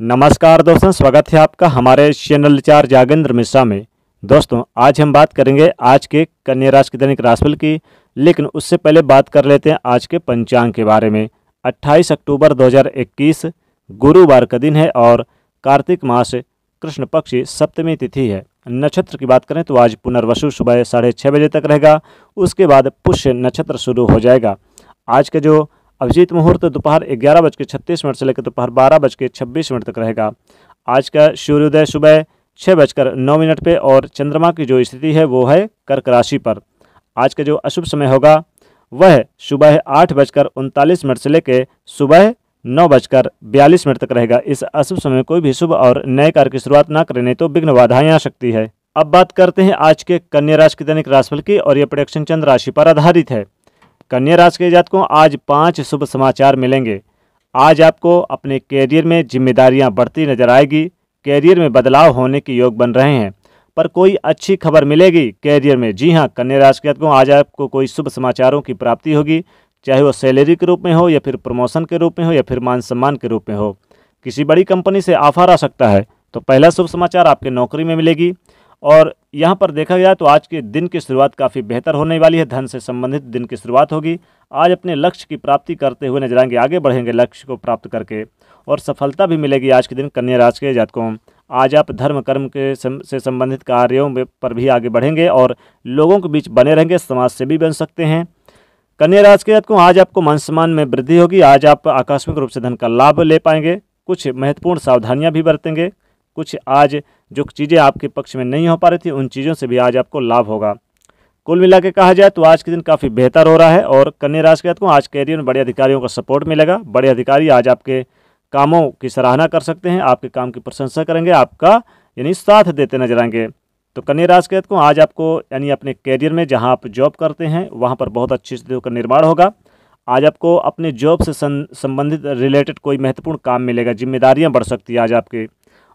नमस्कार दोस्तों, स्वागत है आपका हमारे चैनल चार जागेंद्र मिश्रा में। दोस्तों, आज हम बात करेंगे आज के कन्या राशि के दैनिक राशिफल की, लेकिन उससे पहले बात कर लेते हैं आज के पंचांग के बारे में। 28 अक्टूबर 2021 गुरुवार का दिन है और कार्तिक मास कृष्ण पक्ष सप्तमी तिथि है। नक्षत्र की बात करें तो आज पुनर्वसु सुबह साढ़े छः बजे तक रहेगा, उसके बाद पुष्य नक्षत्र शुरू हो जाएगा। आज के जो अभिजीत मुहूर्त दोपहर ग्यारह बज के छत्तीस मिनट से लेकर दोपहर बारह बज के छब्बीस मिनट तक रहेगा। आज का सूर्योदय सुबह छः बजकर नौ मिनट पे और चंद्रमा की जो स्थिति है, वो है कर्क राशि पर। आज का जो अशुभ समय होगा, वह सुबह आठ बजकर उनतालीस मिनट से लेकर सुबह नौ बजकर बयालीस मिनट तक रहेगा। इस अशुभ समय कोई भी शुभ और नए कार्य की शुरुआत ना करें, नहीं तो विघ्न बाधाएँ आ सकती है। अब बात करते हैं आज के कन्या राशि की, दैनिक राशिफल की और यह प्रोडक्शन चंद्र राशि पर आधारित है। कन्या राशि के जातकों, आज पाँच शुभ समाचार मिलेंगे। आज आपको अपने कैरियर में जिम्मेदारियाँ बढ़ती नज़र आएगी, कैरियर में बदलाव होने के योग बन रहे हैं। पर कोई अच्छी खबर मिलेगी कैरियर में? जी हाँ कन्या राशि के जातकों, आज आपको कोई शुभ समाचारों की प्राप्ति होगी, चाहे वो सैलरी के रूप में हो, या फिर प्रमोशन के रूप में हो, या फिर मान सम्मान के रूप में हो। किसी बड़ी कंपनी से ऑफ़र आ सकता है। तो पहला शुभ समाचार आपके नौकरी में मिलेगी। और यहाँ पर देखा गया तो आज के दिन की शुरुआत काफ़ी बेहतर होने वाली है। धन से संबंधित दिन की शुरुआत होगी। आज अपने लक्ष्य की प्राप्ति करते हुए नज़र आएँगे। आगे बढ़ेंगे लक्ष्य को प्राप्त करके और सफलता भी मिलेगी आज के दिन कन्या राज के जातकों। आज आप धर्म कर्म के सम, से संबंधित कार्यों पर भी आगे बढ़ेंगे और लोगों के बीच बने रहेंगे समाज से भी बन सकते हैं। कन्या राज के जातकों आज आपको मान सम्मान में वृद्धि होगी। आज आप आकस्मिक रूप से धन का लाभ ले पाएँगे। कुछ महत्वपूर्ण सावधानियाँ भी बरतेंगे। कुछ आज जो चीज़ें आपके पक्ष में नहीं हो पा रही थी, उन चीज़ों से भी आज आपको लाभ होगा। कुल मिला के कहा जाए तो आज के दिन काफ़ी बेहतर हो रहा है और कन्या राशि के को आज कैरियर में बड़े अधिकारियों का सपोर्ट मिलेगा। बड़े अधिकारी आज आपके कामों की सराहना कर सकते हैं, आपके काम की प्रशंसा करेंगे, आपका यानी साथ देते नज़र आएँगे। तो कन्या राशि के को आज आपको यानी अपने कैरियर में जहाँ आप जॉब करते हैं, वहाँ पर बहुत अच्छी स्थितियों का निर्माण होगा। आज आपको अपने जॉब से संबंधित रिलेटेड कोई महत्वपूर्ण काम मिलेगा, जिम्मेदारियाँ बढ़ सकती है आज आपके।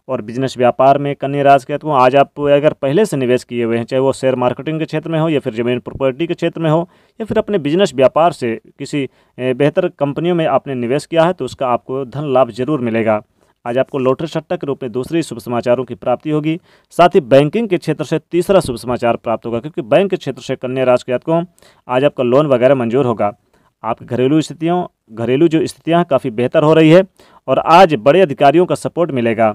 और बिज़नेस व्यापार में कन्या राज कहते हूँ आज आप अगर पहले से निवेश किए हुए हैं, चाहे वो शेयर मार्केटिंग के क्षेत्र में हो या फिर ज़मीन प्रॉपर्टी के क्षेत्र में हो, या फिर अपने बिज़नेस व्यापार से किसी बेहतर कंपनियों में आपने निवेश किया है तो उसका आपको धन लाभ ज़रूर मिलेगा। आज आपको लॉटरी सट्टा के रूप में दूसरी शुभ समाचारों की प्राप्ति होगी। साथ ही बैंकिंग के क्षेत्र से तीसरा शुभ समाचार प्राप्त होगा, क्योंकि बैंक के क्षेत्र से कन्या राज के को आज आपका लोन वगैरह मंजूर होगा। आपकी घरेलू स्थितियों, घरेलू जो स्थितियाँ काफ़ी बेहतर हो रही है और आज बड़े अधिकारियों का सपोर्ट मिलेगा।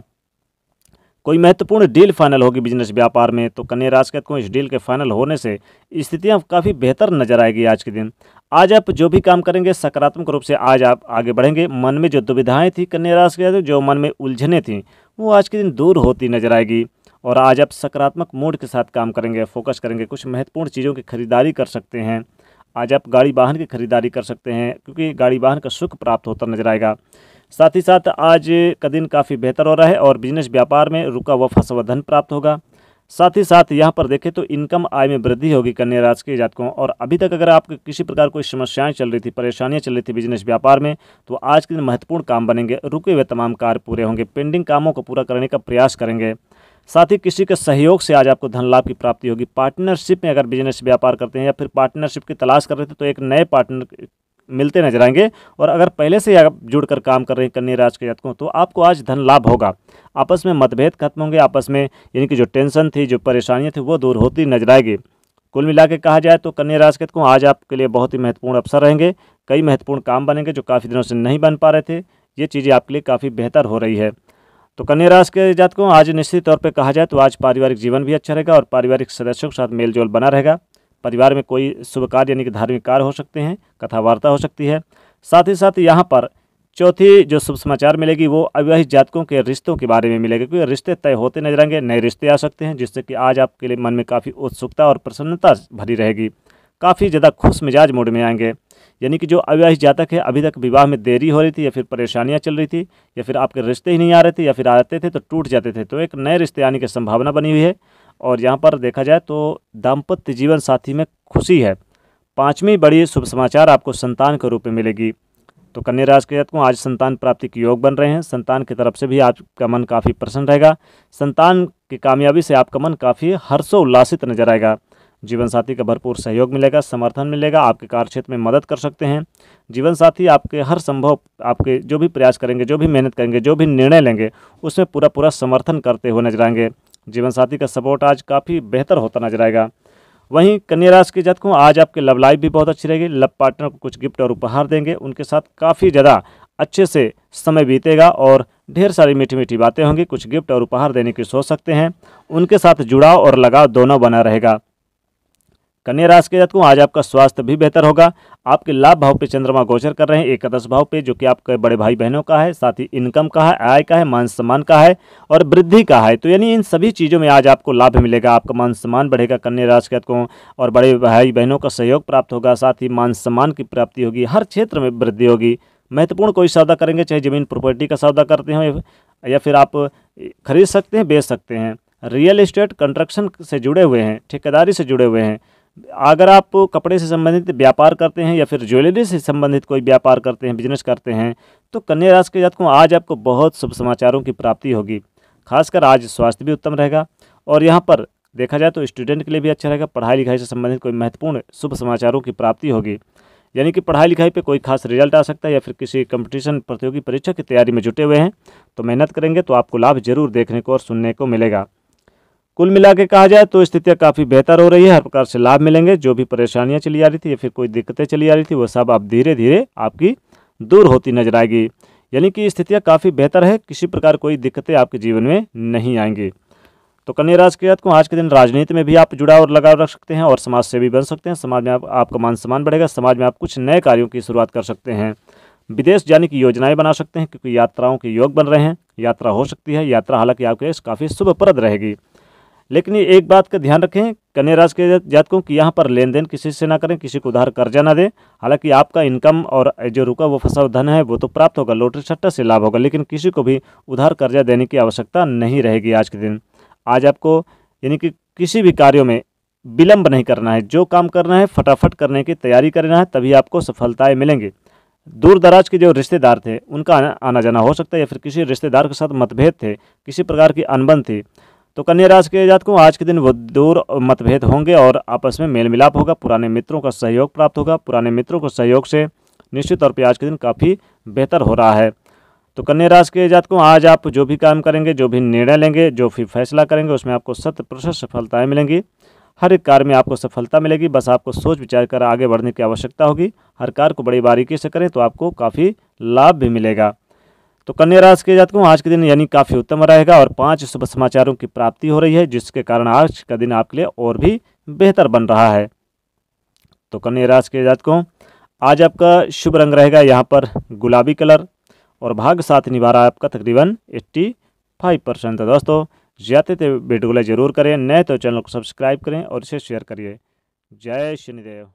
कोई महत्वपूर्ण डील फाइनल होगी बिज़नेस व्यापार में तो कन्या राशि को इस डील के फाइनल होने से स्थितियाँ काफ़ी बेहतर नज़र आएगी आज के दिन। आज आप जो भी काम करेंगे, सकारात्मक रूप से आज आप आगे बढ़ेंगे। मन में जो दुविधाएँ थी कन्या राशि के जो मन में उलझने थी, वो आज के दिन दूर होती नज़र आएगी। और आज आप सकारात्मक मूड के साथ काम करेंगे फोकस करेंगे, कुछ महत्वपूर्ण चीज़ों की खरीदारी कर सकते हैं। आज आप गाड़ी वाहन की खरीदारी कर सकते हैं, क्योंकि गाड़ी वाहन का सुख प्राप्त होता नज़र आएगा। साथ ही साथ आज का दिन काफ़ी बेहतर हो रहा है और बिज़नेस व्यापार में रुका हुआ फंसा हुआ धन प्राप्त होगा। साथ ही साथ यहाँ पर देखें तो इनकम आय में वृद्धि होगी कन्या राज के जातकों और अभी तक अगर आप किसी प्रकार कोई समस्याएँ चल रही थी, परेशानियाँ चल रही थी बिज़नेस व्यापार में तो आज के दिन महत्वपूर्ण काम बनेंगे। रुके हुए तमाम कार्य पूरे होंगे। पेंडिंग कामों को पूरा करने का प्रयास करेंगे। साथ ही किसी के सहयोग से आज आपको धन लाभ की प्राप्ति होगी। पार्टनरशिप में अगर बिज़नेस व्यापार करते हैं या फिर पार्टनरशिप की तलाश कर रहे थे तो एक नए पार्टनर मिलते नज़र आएँगे। और अगर पहले से आप जुड़कर काम कर रहे हैं कन्या राज के जातकों तो आपको आज धन लाभ होगा। आपस में मतभेद खत्म होंगे, आपस में यानी कि जो टेंशन थी, जो परेशानियाँ थी, वो दूर होती नज़र आएगी। कुल मिला के कहा जाए तो कन्या राज के को आज आपके लिए बहुत ही महत्वपूर्ण अवसर रहेंगे। कई महत्वपूर्ण काम बनेंगे जो काफ़ी दिनों से नहीं बन पा रहे थे। ये चीज़ें आपके लिए काफ़ी बेहतर हो रही है। तो कन्या राज के जातकों, आज निश्चित तौर पर कहा जाए तो आज पारिवारिक जीवन भी अच्छा रहेगा और पारिवारिक सदस्यों के साथ मेल जोल बना रहेगा। परिवार में कोई शुभ कार्य यानी कि धार्मिक कार्य हो सकते हैं कथा वार्ता हो सकती है। साथ ही साथ यहाँ पर चौथी जो शुभ समाचार मिलेगी वो अविवाहित जातकों के रिश्तों के बारे में मिलेगा, क्योंकि रिश्ते तय होते नज़र आएँगे, नए रिश्ते आ सकते हैं, जिससे कि आज आपके लिए मन में काफ़ी उत्सुकता और प्रसन्नता भरी रहेगी। काफ़ी ज़्यादा खुश मिजाज मूड में आएँगे, यानी कि जो अविवाहित जातक है, अभी तक विवाह में देरी हो रही थी या फिर परेशानियाँ चल रही थी, या फिर आपके रिश्ते ही नहीं आ रहे थे या फिर आते थे तो टूट जाते थे तो एक नए रिश्ते आने की संभावना बनी हुई है। और यहाँ पर देखा जाए तो दाम्पत्य जीवन साथी में खुशी है। पाँचवीं बड़ी शुभ समाचार आपको संतान के रूप में मिलेगी। तो कन्या राज के को आज संतान प्राप्ति के योग बन रहे हैं। संतान की तरफ़ से भी आपका मन काफ़ी प्रसन्न रहेगा। संतान की कामयाबी से आपका मन काफ़ी हर्षोल्लासित नज़र आएगा। जीवन साथी का भरपूर सहयोग मिलेगा, समर्थन मिलेगा, आपके कार्य क्षेत्र में मदद कर सकते हैं। जीवन साथी आपके हर संभव, आपके जो भी प्रयास करेंगे, जो भी मेहनत करेंगे, जो भी निर्णय लेंगे, उसमें पूरा पूरा समर्थन करते हुए नज़र आएँगे। जीवन साथी का सपोर्ट आज काफ़ी बेहतर होता नज़र आएगा। वहीं कन्या राशि के जातकों आज आपके लव लाइफ भी बहुत अच्छी रहेगी। लव पार्टनर को कुछ गिफ्ट और उपहार देंगे। उनके साथ काफ़ी ज़्यादा अच्छे से समय बीतेगा और ढेर सारी मीठी मीठी बातें होंगी। कुछ गिफ्ट और उपहार देने की सोच सकते हैं। उनके साथ जुड़ाव और लगाव दोनों बना रहेगा। कन्या राशि के जातकों, आज आपका स्वास्थ्य भी बेहतर होगा। आपके लाभ भाव पे चंद्रमा गोचर कर रहे हैं, एकादश भाव पे, जो कि आपके बड़े भाई बहनों का है, साथ ही इनकम का है, आय का है, मान सम्मान का है और वृद्धि का है। तो यानी इन सभी चीज़ों में आज आपको लाभ मिलेगा, आपका मान सम्मान बढ़ेगा कन्या राशि के जातकों, और बड़े भाई बहनों का सहयोग प्राप्त होगा, साथ ही मान सम्मान की प्राप्ति होगी, हर क्षेत्र में वृद्धि होगी। महत्वपूर्ण कोई सौदा करेंगे, चाहे ज़मीन प्रॉपर्टी का सौदा करते हैं, या फिर आप खरीद सकते हैं, बेच सकते हैं। रियल इस्टेट कंस्ट्रक्शन से जुड़े हुए हैं, ठेकेदारी से जुड़े हुए हैं। अगर आप कपड़े से संबंधित व्यापार करते हैं या फिर ज्वेलरी से संबंधित कोई व्यापार करते हैं बिज़नेस करते हैं तो कन्या राशि के जातकों, आज आपको बहुत शुभ समाचारों की प्राप्ति होगी। खासकर आज स्वास्थ्य भी उत्तम रहेगा और यहाँ पर देखा जाए तो स्टूडेंट के लिए भी अच्छा रहेगा। पढ़ाई लिखाई से संबंधित कोई महत्वपूर्ण शुभ समाचारों की प्राप्ति होगी। यानी कि पढ़ाई लिखाई पे कोई खास रिज़ल्ट आ सकता है या फिर किसी कंपटीशन प्रतियोगी परीक्षा की तैयारी में जुटे हुए हैं तो मेहनत करेंगे तो आपको लाभ ज़रूर देखने को और सुनने को मिलेगा। कुल मिला के कहा जाए तो स्थितियाँ काफ़ी बेहतर हो रही है। हर प्रकार से लाभ मिलेंगे। जो भी परेशानियाँ चली आ रही थी या फिर कोई दिक्कतें चली आ रही थी, वो सब आप धीरे धीरे आपकी दूर होती नज़र आएगी। यानी कि स्थितियाँ काफ़ी बेहतर है। किसी प्रकार कोई दिक्कतें आपके जीवन में नहीं आएँगी। तो कन्या राज के को आज के दिन राजनीति में भी आप जुड़ाव और लगाव रख सकते हैं और समाज से भी बन सकते हैं। समाज में आप, आपका मान सम्मान बढ़ेगा। समाज में आप कुछ नए कार्यों की शुरुआत कर सकते हैं। विदेश जाने की योजनाएँ बना सकते हैं क्योंकि यात्राओं के योग बन रहे हैं। यात्रा हो सकती है। यात्रा हालाँकि आपके काफ़ी शुभप्रद रहेगी। लेकिन ये एक बात का ध्यान रखें, कन्या राशि के जातकों की यहाँ पर लेन देन किसी से ना करें, किसी को उधार कर्जा ना दें। हालाँकि आपका इनकम और जो रुका वो फंसा धन है, वो तो प्राप्त होगा, लोटरी सट्टा से लाभ होगा, लेकिन किसी को भी उधार कर्जा देने की आवश्यकता नहीं रहेगी आज के दिन। आज आपको यानी कि किसी भी कार्यों में विलंब नहीं करना है। जो काम करना है, फटाफट करने की तैयारी करना है, तभी आपको सफलताएँ मिलेंगी। दूर दराज के जो रिश्तेदार थे, उनका आना जाना हो सकता है या फिर किसी रिश्तेदार के साथ मतभेद थे, किसी प्रकार की अनबन थी। तो कन्या राशि के जात को आज के दिन वो दूर मतभेद होंगे और आपस में मेल मिलाप होगा। पुराने मित्रों का सहयोग प्राप्त होगा। पुराने मित्रों के सहयोग से निश्चित तौर पर आज के दिन काफ़ी बेहतर हो रहा है। तो कन्या राशि के जात को आज आप जो भी काम करेंगे, जो भी निर्णय लेंगे, जो भी फैसला करेंगे, उसमें आपको शत प्रतिशत सफलताएँ मिलेंगी। हर एक कार्य में आपको सफलता मिलेगी। बस आपको सोच विचार कर आगे बढ़ने की आवश्यकता होगी। हर कार्य को बड़ी बारीकी से करें तो आपको काफ़ी लाभ भी मिलेगा। तो कन्या राशि के जातकों, आज के दिन यानी काफ़ी उत्तम रहेगा और पाँच शुभ समाचारों की प्राप्ति हो रही है, जिसके कारण आज का दिन आपके लिए और भी बेहतर बन रहा है। तो कन्या राशि के जातकों, आज आपका शुभ रंग रहेगा, यहाँ पर गुलाबी कलर और भाग साथ निभा रहा है आपका, तकरीबन एट्टी फाइव परसेंट। तो दोस्तों, ज़्यादा तो वीडियो ज़रूर करें, नए तो चैनल को सब्सक्राइब करें और इसे शेयर करिए। जय शनिदेव